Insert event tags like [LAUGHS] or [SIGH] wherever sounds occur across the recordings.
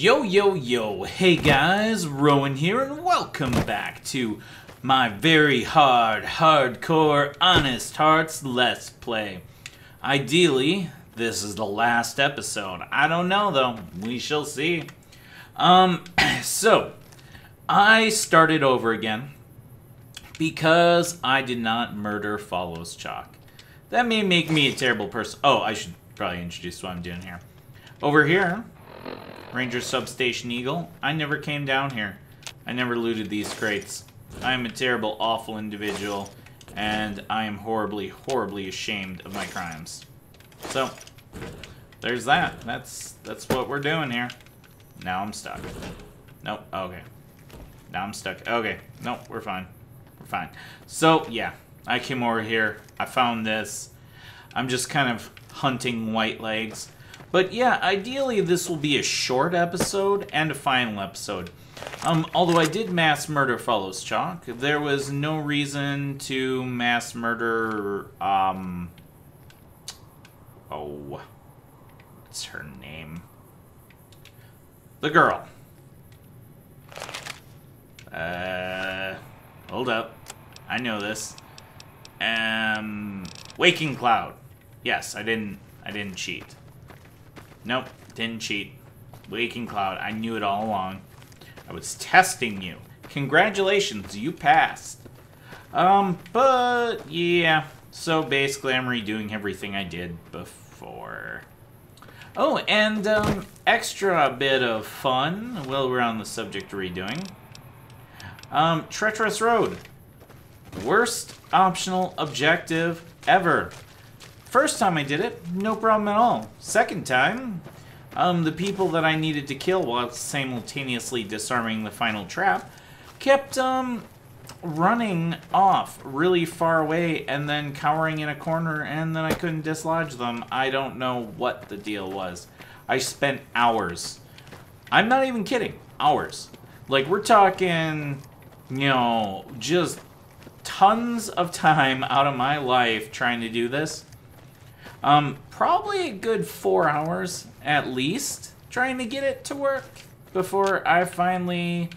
Yo, yo, yo. Hey guys, Roawyn here, and welcome back to my very hard, hardcore, honest hearts Let's Play. Ideally, this is the last episode. I don't know though. We shall see. Um, [CLEARS THROAT] so, I started over again because I did not murder Follows Chalk. That may make me a terrible person. Oh, I should probably introduce what I'm doing here. Over here, Ranger Substation Eagle. I never came down here. I never looted these crates. I am a terrible, awful individual, and I am horribly, horribly ashamed of my crimes. So, there's that. That's that's what we're doing here. Now I'm stuck. Nope. Okay. Now I'm stuck. Okay. Nope. We're fine. We're fine. So, yeah. I came over here. I found this. I'm just kind of hunting white legs. But yeah, ideally this will be a short episode and a final episode. Um, although I did mass murder Follows Chalk, there was no reason to mass murder, um... Oh... What's her name? The girl. Uh... Hold up. I know this. Um... Waking Cloud. Yes, I didn't... I didn't cheat. Nope, didn't cheat. Waking Cloud, I knew it all along. I was testing you. Congratulations, you passed. Um, but, yeah. So basically, I'm redoing everything I did before. Oh, and, um, extra bit of fun while we're on the subject of redoing. Um, Treacherous Road. Worst optional objective ever. First time I did it, no problem at all. Second time, um, the people that I needed to kill while simultaneously disarming the final trap kept um, running off really far away and then cowering in a corner and then I couldn't dislodge them. I don't know what the deal was. I spent hours. I'm not even kidding. Hours. Like, we're talking, you know, just tons of time out of my life trying to do this. Um, probably a good four hours at least trying to get it to work before I finally,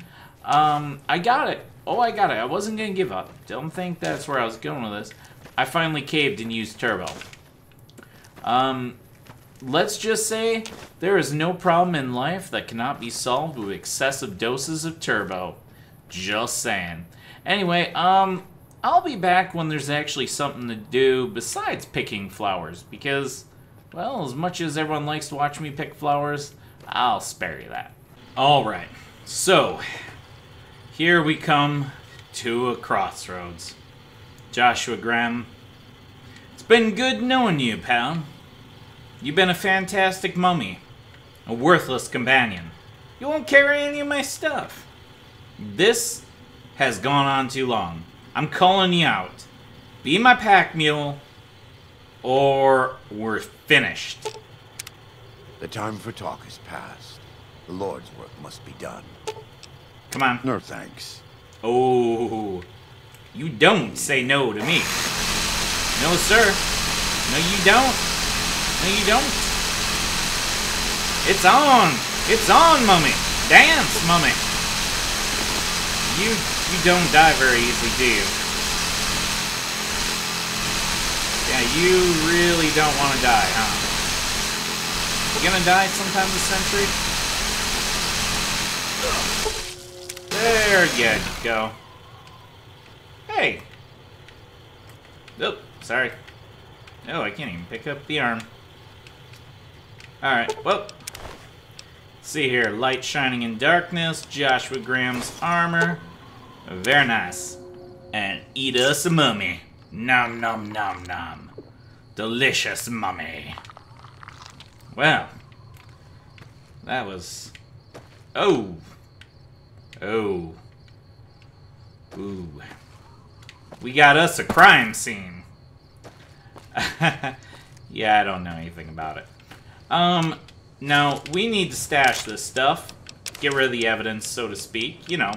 um, I got it. Oh, I got it. I wasn't going to give up. Don't think that's where I was going with this. I finally caved and used turbo. Um, let's just say there is no problem in life that cannot be solved with excessive doses of turbo. Just saying. Anyway, um, I'll be back when there's actually something to do besides picking flowers, because, well, as much as everyone likes to watch me pick flowers, I'll spare you that. Alright, so, here we come to a crossroads. Joshua Graham, it's been good knowing you, pal. You've been a fantastic mummy, a worthless companion. You won't carry any of my stuff. This has gone on too long. I'm calling you out. Be my pack mule, or we're finished. The time for talk is past. The Lord's work must be done. Come on. No thanks. Oh, you don't say no to me. No, sir. No, you don't. No, you don't. It's on. It's on, mummy. Dance, mummy. You you don't die very easily, do you? Yeah, you really don't want to die, huh? You gonna die sometime this century? There you go. Hey! Oh, sorry. Oh, I can't even pick up the arm. Alright, well. see here. Light shining in darkness. Joshua Graham's armor. Very nice. And eat us a mummy. Nom nom nom nom. Delicious mummy. Well. That was... Oh. Oh. Ooh. We got us a crime scene. [LAUGHS] yeah, I don't know anything about it. Um, now, we need to stash this stuff. Get rid of the evidence, so to speak. You know,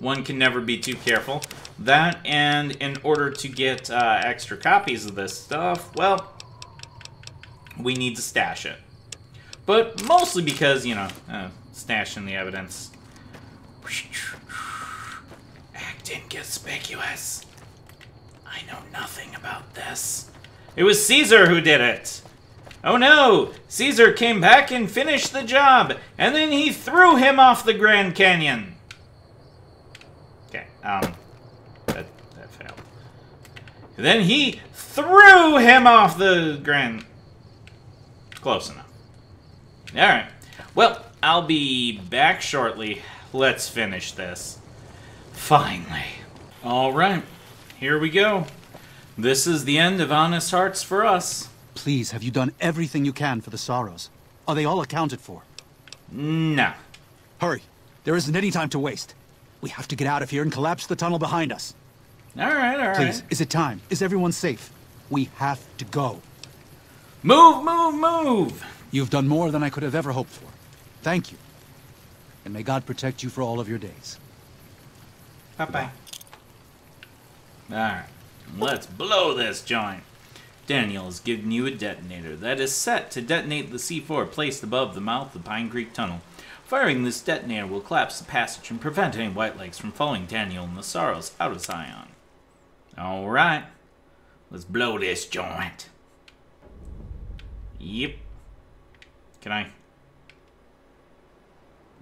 one can never be too careful. That, and in order to get uh, extra copies of this stuff, well, we need to stash it. but mostly because, you know, uh, stashing the evidence. Act inconspicuous. I know nothing about this. It was Caesar who did it. Oh no! Caesar came back and finished the job, and then he threw him off the Grand Canyon. Um, that, that failed. Then he threw him off the Grand... Close enough. Alright. Well, I'll be back shortly. Let's finish this. Finally. Alright. Here we go. This is the end of Honest Hearts for us. Please, have you done everything you can for the sorrows? Are they all accounted for? No. Hurry. There isn't any time to waste. We have to get out of here and collapse the tunnel behind us. Alright, alright. Please, is it time? Is everyone safe? We have to go. Move, move, move! You've done more than I could have ever hoped for. Thank you. And may God protect you for all of your days. Bye-bye. Alright. Let's blow this joint. Daniel has given you a detonator that is set to detonate the C4 placed above the mouth of Pine Creek Tunnel. Firing this detonator will collapse the passage and prevent any White Legs from following Daniel and the Sorrows out of Zion. Alright. Let's blow this joint. Yep. Can I?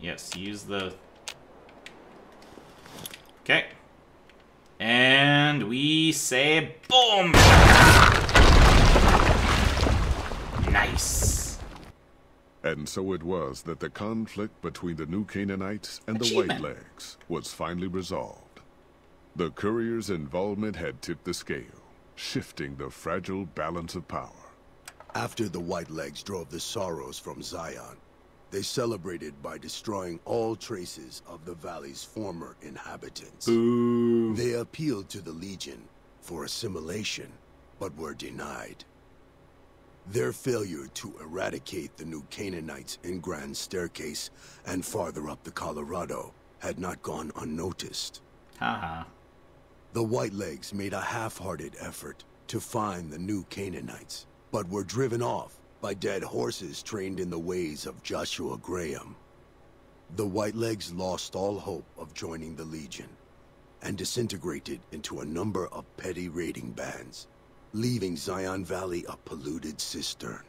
Yes, use the... Okay. And we say boom! Nice. And so it was that the conflict between the New Canaanites and the Achievement. White Legs was finally resolved. The courier's involvement had tipped the scale, shifting the fragile balance of power. After the Whitelegs drove the Sorrows from Zion, they celebrated by destroying all traces of the valley's former inhabitants. They appealed to the Legion for assimilation, but were denied. Their failure to eradicate the new Canaanites in Grand Staircase and farther up the Colorado had not gone unnoticed. Haha. The Whitelegs made a half-hearted effort to find the new Canaanites, but were driven off by dead horses trained in the ways of Joshua Graham. The Whitelegs lost all hope of joining the Legion, and disintegrated into a number of petty raiding bands, leaving Zion Valley a polluted cistern.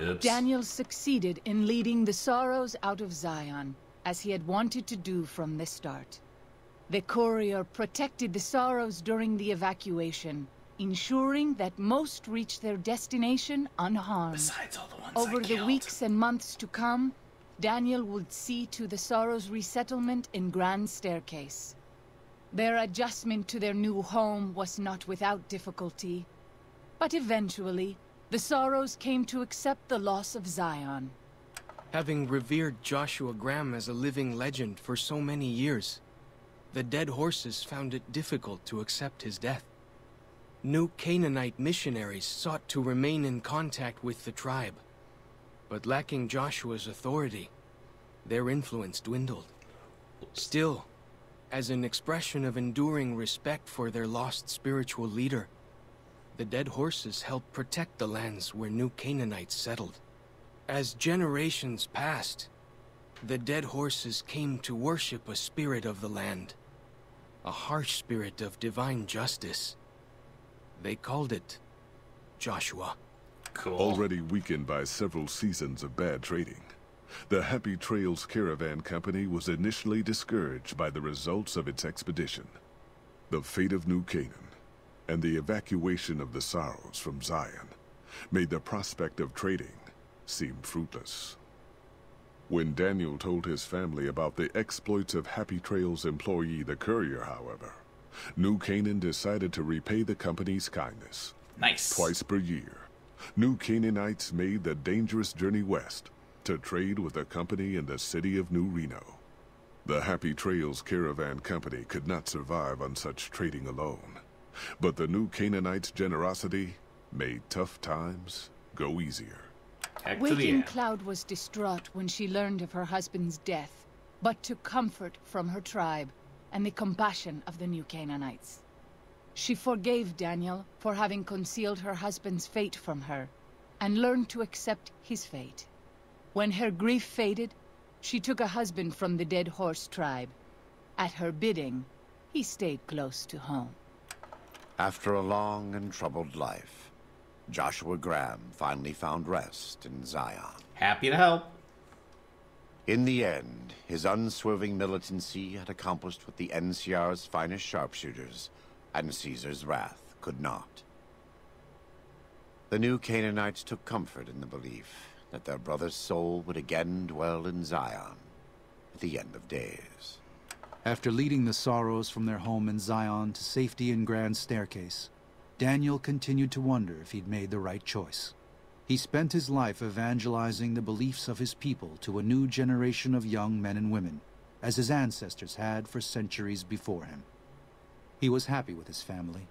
Oops. Daniel succeeded in leading the Sorrows out of Zion, as he had wanted to do from the start. The courier protected the Sorrows during the evacuation, ensuring that most reached their destination unharmed. Besides all the ones I Over the killed. weeks and months to come, Daniel would see to the Sorrows' resettlement in Grand Staircase. Their adjustment to their new home was not without difficulty, but eventually, the Sorrows came to accept the loss of Zion. Having revered Joshua Graham as a living legend for so many years, the dead horses found it difficult to accept his death. New Canaanite missionaries sought to remain in contact with the tribe, but lacking Joshua's authority, their influence dwindled. Still, as an expression of enduring respect for their lost spiritual leader, the dead horses helped protect the lands where new Canaanites settled. As generations passed, the dead horses came to worship a spirit of the land, a harsh spirit of divine justice. They called it Joshua. Cool. Already weakened by several seasons of bad trading, the Happy Trails Caravan Company was initially discouraged by the results of its expedition. The fate of New Canaan and the evacuation of the Sorrows from Zion made the prospect of trading seem fruitless. When Daniel told his family about the exploits of Happy Trails employee the courier, however, New Canaan decided to repay the company's kindness. Nice. Twice per year, New Canaanites made the dangerous journey west to trade with a company in the city of New Reno. The Happy Trails Caravan Company could not survive on such trading alone, but the New Canaanites' generosity made tough times go easier. Heck to the Waking end. Cloud was distraught when she learned of her husband's death, but took comfort from her tribe and the compassion of the new Canaanites. She forgave Daniel for having concealed her husband's fate from her, and learned to accept his fate. When her grief faded, she took a husband from the Dead Horse tribe. At her bidding, he stayed close to home. After a long and troubled life, Joshua Graham finally found rest in Zion. Happy to help. In the end, his unswerving militancy had accomplished what the NCR's finest sharpshooters and Caesar's wrath could not. The new Canaanites took comfort in the belief that their brother's soul would again dwell in Zion at the end of days. After leading the Sorrows from their home in Zion to safety in Grand Staircase, Daniel continued to wonder if he'd made the right choice. He spent his life evangelizing the beliefs of his people to a new generation of young men and women, as his ancestors had for centuries before him. He was happy with his family,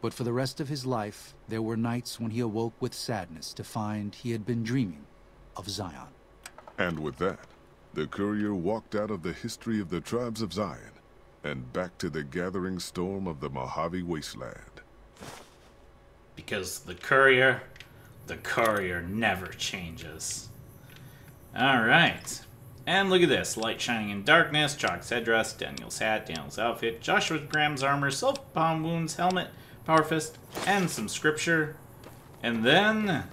but for the rest of his life, there were nights when he awoke with sadness to find he had been dreaming of Zion. And with that, the courier walked out of the history of the tribes of Zion and back to the gathering storm of the Mojave Wasteland. Because the courier, the courier never changes. Alright. And look at this. Light shining in darkness, Chalk's headdress, Daniel's hat, Daniel's outfit, Joshua Graham's armor, Salt-Upon-Wounds, helmet, power fist, and some scripture. And then...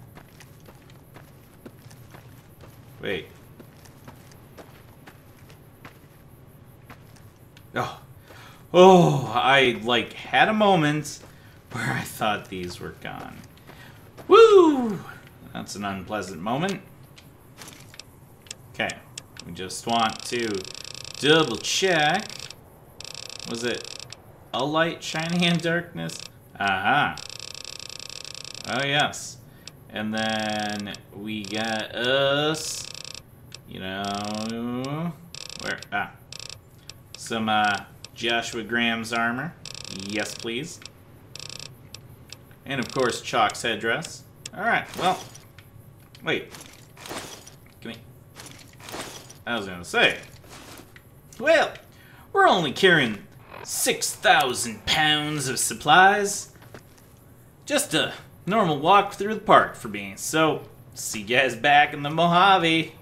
Wait. Oh. Oh, I, like, had a moment where I thought these were gone. Woo! That's an unpleasant moment. Okay. We just want to double check. Was it a light shining in darkness? Aha. Oh, yes. And then we got us, you know, where, ah, some uh, Joshua Graham's armor. Yes, please. And of course, Chalk's headdress. Alright, well, wait. Give me. I was gonna say. Well, we're only carrying 6,000 pounds of supplies. Just a normal walk through the park for me. So, see you guys back in the Mojave.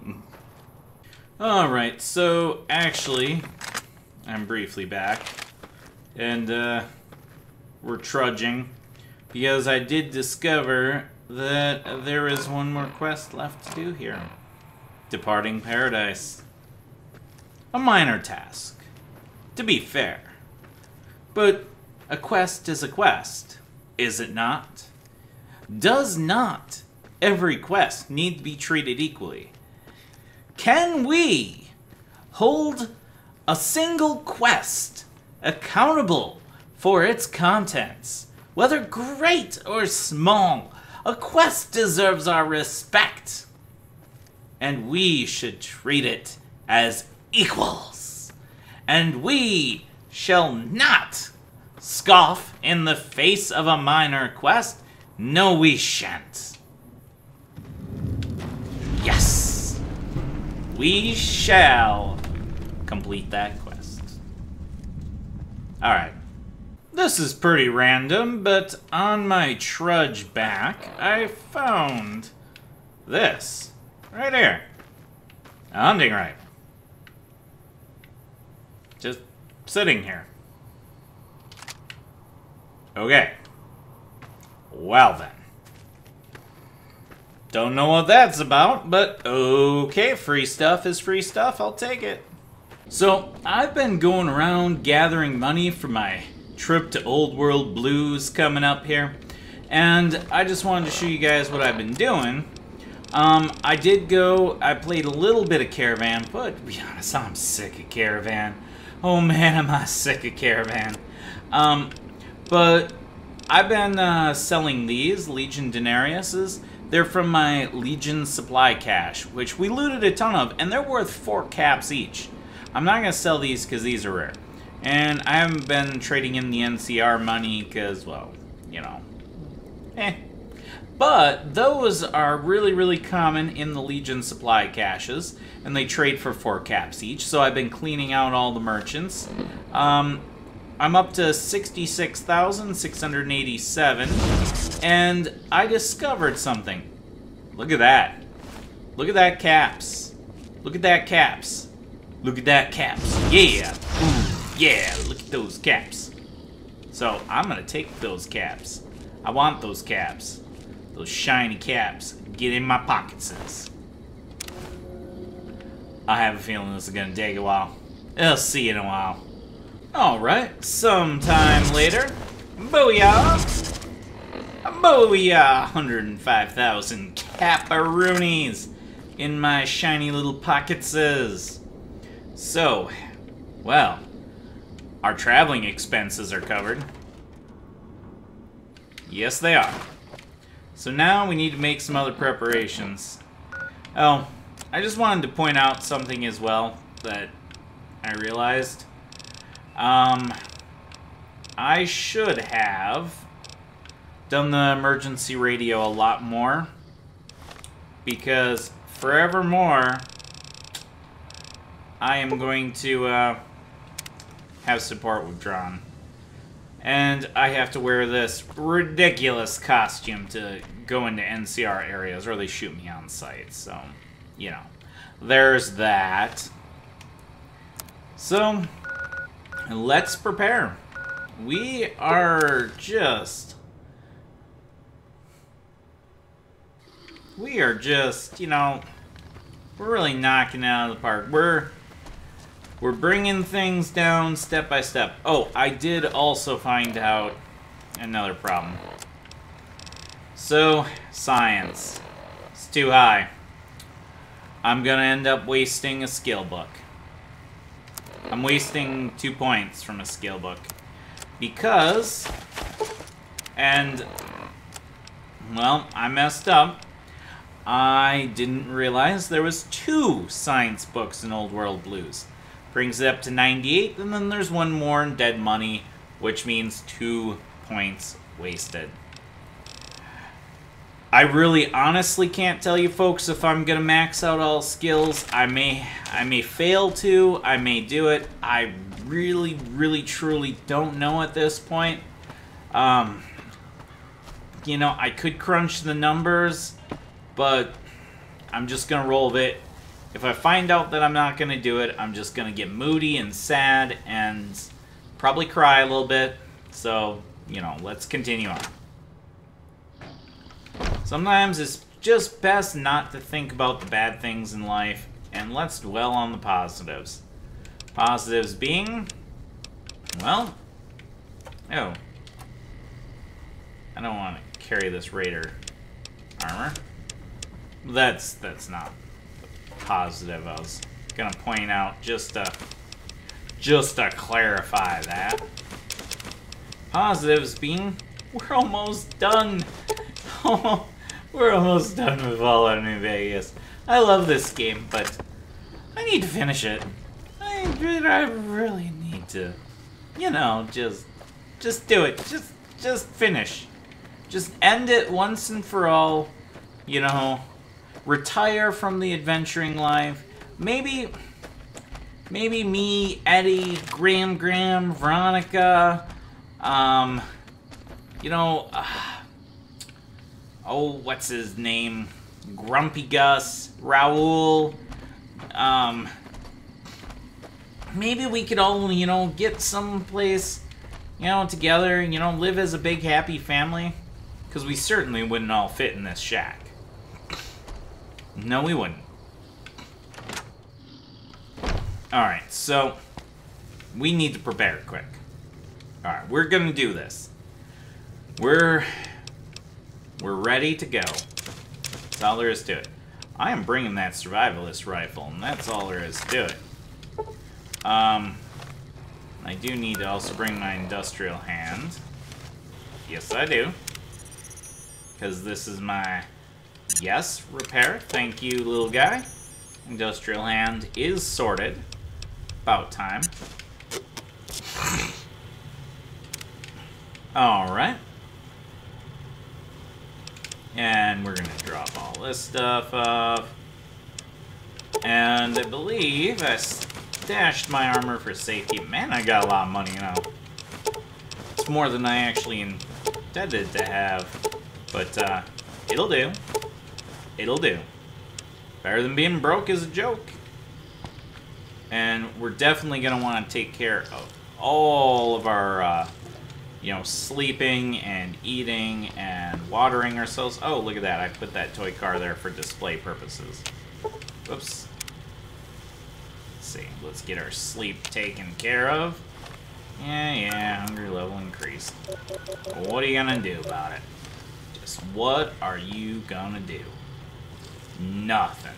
Alright, so actually, I'm briefly back. And, uh, we're trudging. Because I did discover that there is one more quest left to do here. Departing Paradise. A minor task. To be fair. But a quest is a quest, is it not? Does not every quest need to be treated equally? Can we hold a single quest accountable for its contents? Whether great or small, a quest deserves our respect. And we should treat it as equals. And we shall not scoff in the face of a minor quest. No, we shan't. Yes! We shall complete that quest. Alright. This is pretty random, but on my trudge back, I found this. Right here. A hunting rifle. Just sitting here. Okay. Well then. Don't know what that's about, but okay, free stuff is free stuff, I'll take it. So, I've been going around gathering money for my trip to Old World Blues coming up here, and I just wanted to show you guys what I've been doing. Um, I did go, I played a little bit of Caravan, but to be honest, I'm sick of Caravan. Oh man, am I sick of Caravan. Um, but I've been uh, selling these, Legion Denariuses. They're from my Legion supply cache, which we looted a ton of, and they're worth four caps each. I'm not going to sell these because these are rare. And I haven't been trading in the NCR money because, well, you know, eh. But those are really, really common in the Legion supply caches, and they trade for four caps each. So I've been cleaning out all the merchants. Um, I'm up to 66,687, and I discovered something. Look at that. Look at that caps. Look at that caps. Look at that caps. Yeah. Ooh, yeah, look at those caps. So, I'm gonna take those caps. I want those caps. Those shiny caps. Get in my pockets. I have a feeling this is gonna take a while. I'll see you in a while. Alright, sometime later. Booyah! Booyah! 105,000 caparoonies in my shiny little pockets. So, well, our traveling expenses are covered. Yes, they are. So now we need to make some other preparations. Oh, I just wanted to point out something as well that I realized. Um, I should have done the emergency radio a lot more because forevermore I am going to uh, have support withdrawn. And I have to wear this ridiculous costume to go into NCR areas, or they shoot me on sight. So, you know, there's that. So, let's prepare. We are just... We are just, you know, we're really knocking out of the park. We're we're bringing things down step by step. Oh, I did also find out another problem. So, science. It's too high. I'm gonna end up wasting a skill book. I'm wasting two points from a skill book. Because... And... Well, I messed up. I didn't realize there was two science books in Old World Blues. Brings it up to 98, and then there's one more in Dead Money, which means two points wasted. I really honestly can't tell you folks if I'm gonna max out all skills. I may I may fail to, I may do it. I really, really truly don't know at this point. Um you know, I could crunch the numbers but I'm just gonna roll with it. If I find out that I'm not gonna do it, I'm just gonna get moody and sad and probably cry a little bit. So, you know, let's continue on. Sometimes it's just best not to think about the bad things in life, and let's dwell on the positives. Positives being, well, oh, I don't want to carry this raider armor. That's that's not positive. I was gonna point out just to just to clarify that. Positives being we're almost done. [LAUGHS] we're almost done with Fallout New Vegas. I love this game, but I need to finish it. I, I really need to, you know, just just do it. Just just finish. Just end it once and for all. You know, retire from the adventuring life. Maybe, maybe me, Eddie, Graham, Graham, Veronica, um, you know, uh, oh, what's his name? Grumpy Gus, Raul, um, maybe we could all, you know, get someplace, you know, together, you know, live as a big happy family. Because we certainly wouldn't all fit in this shack. No, we wouldn't. Alright, so we need to prepare quick. Alright, we're gonna do this. We're we're ready to go. That's all there is to it. I am bringing that survivalist rifle, and that's all there is to it. Um, I do need to also bring my industrial hand. Yes, I do. Because this is my Yes, repair. Thank you, little guy. Industrial hand is sorted. About time. Alright. And we're gonna drop all this stuff off. And I believe I stashed my armor for safety. Man, I got a lot of money now. It's more than I actually intended to have. But, uh, it'll do. It'll do. Better than being broke is a joke. And we're definitely going to want to take care of all of our, uh, you know, sleeping and eating and watering ourselves. Oh, look at that. I put that toy car there for display purposes. Whoops. Let's see. Let's get our sleep taken care of. Yeah, yeah, hunger level increased. What are you gonna do about it? Just what are you gonna do? Nothing.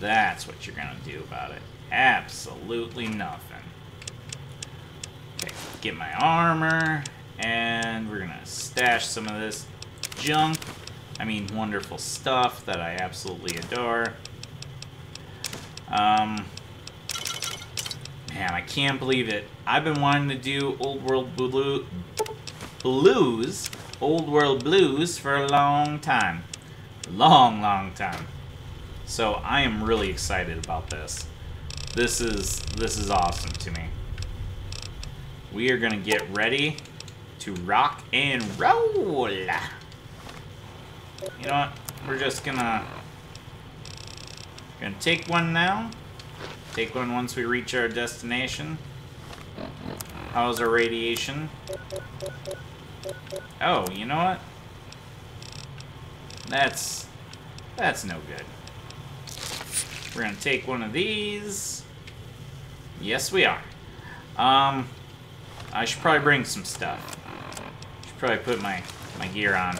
That's what you're gonna do about it. Absolutely nothing. Okay, get my armor, and we're gonna stash some of this junk. I mean, wonderful stuff that I absolutely adore. Um, man, I can't believe it. I've been wanting to do Old World Blue, Blues, Old World Blues for a long time. Long, long time. So I am really excited about this. This is this is awesome to me. We are gonna get ready to rock and roll. You know what? We're just gonna gonna take one now. Take one once we reach our destination. How's our radiation? Oh, you know what? That's that's no good. We're gonna take one of these. Yes, we are. Um, I should probably bring some stuff. Should probably put my my gear on.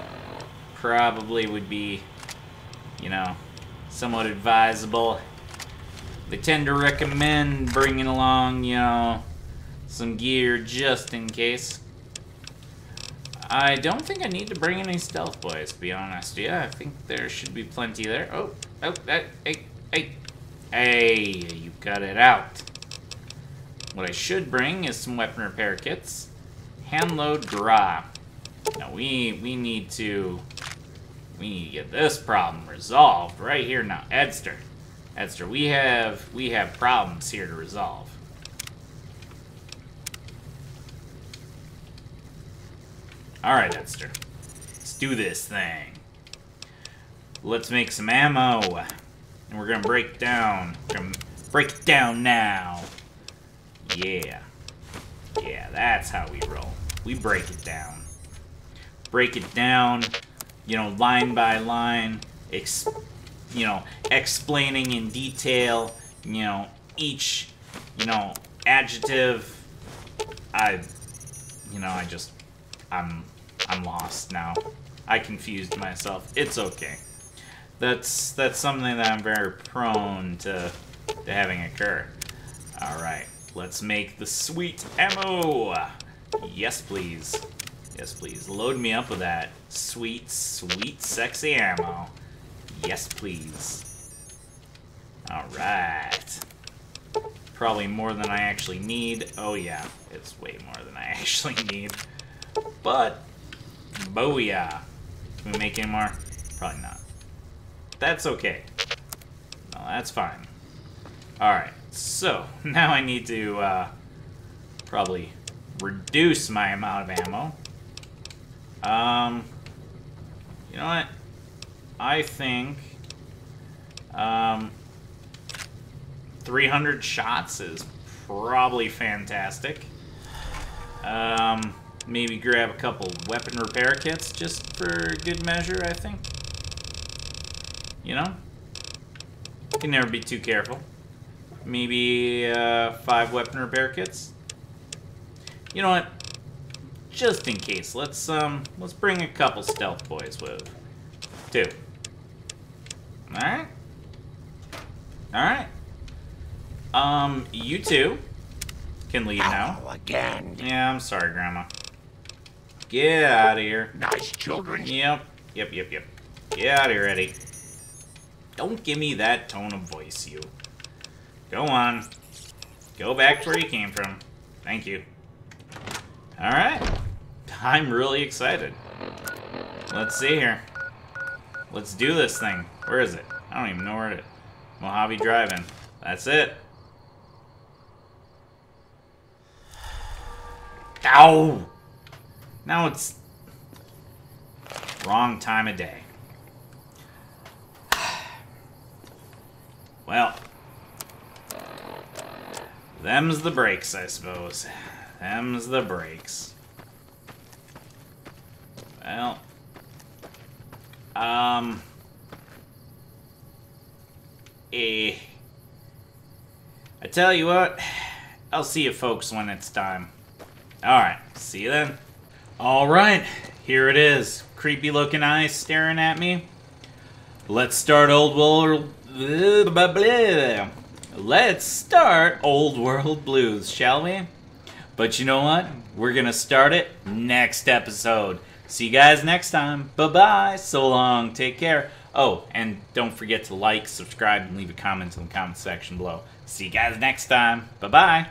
Probably would be, you know, somewhat advisable. They tend to recommend bringing along, you know, some gear just in case. I don't think I need to bring any stealth boys, to be honest. Yeah, I think there should be plenty there. Oh, oh, that, hey, hey, hey, you got it out. What I should bring is some weapon repair kits. Hand load draw. Now we we need to we need to get this problem resolved right here now. Edster. Edster, we have we have problems here to resolve. Alright, Edster. Let's do this thing. Let's make some ammo. And we're gonna break down. Gonna break down now. Yeah. Yeah, that's how we roll. We break it down. Break it down, you know, line by line, ex you know, explaining in detail, you know, each, you know, adjective. I, you know, I just, I'm, I'm lost now. I confused myself. It's okay. That's that's something that I'm very prone to, to having occur. All right. Let's make the sweet ammo. Yes, please. Yes, please. Load me up with that sweet, sweet, sexy ammo. Yes, please. Alright. Probably more than I actually need. Oh, yeah. It's way more than I [LAUGHS] actually need. But, booyah. Can we make any more? Probably not. That's okay. No, that's fine. Alright. So, [LAUGHS] now I need to, uh, probably reduce my amount of ammo. Um, you know what? I think, um, 300 shots is probably fantastic. Um, maybe grab a couple weapon repair kits just for good measure, I think. You know? You Can never be too careful maybe uh, five weapon repair kits. You know what? Just in case, let's um, let's bring a couple stealth boys with. Two. All right. All right. Um, you two can leave now. Oh, again. Yeah, I'm sorry, Grandma. Get out of here. Nice children. Yep. Yep, yep, yep. Get out of here, Eddie. Don't give me that tone of voice, you. Go on. Go back to where you came from. Thank you. Alright. I'm really excited. Let's see here. Let's do this thing. Where is it? I don't even know where it is. Mojave Drive-In. That's it. Ow! Now it's... Wrong time of day. Well, them's the breaks, I suppose. Them's the breaks. Well, um, eh. I tell you what, I'll see you folks when it's time. Alright, see you then. Alright, here it is. Creepy looking eyes staring at me. Let's start Old World. Let's start Old World Blues, shall we? But you know what? We're gonna start it next episode. See you guys next time. Bye bye. So long. Take care. Oh, and don't forget to like, subscribe, and leave a comment in the comment section below. See you guys next time. Bye bye.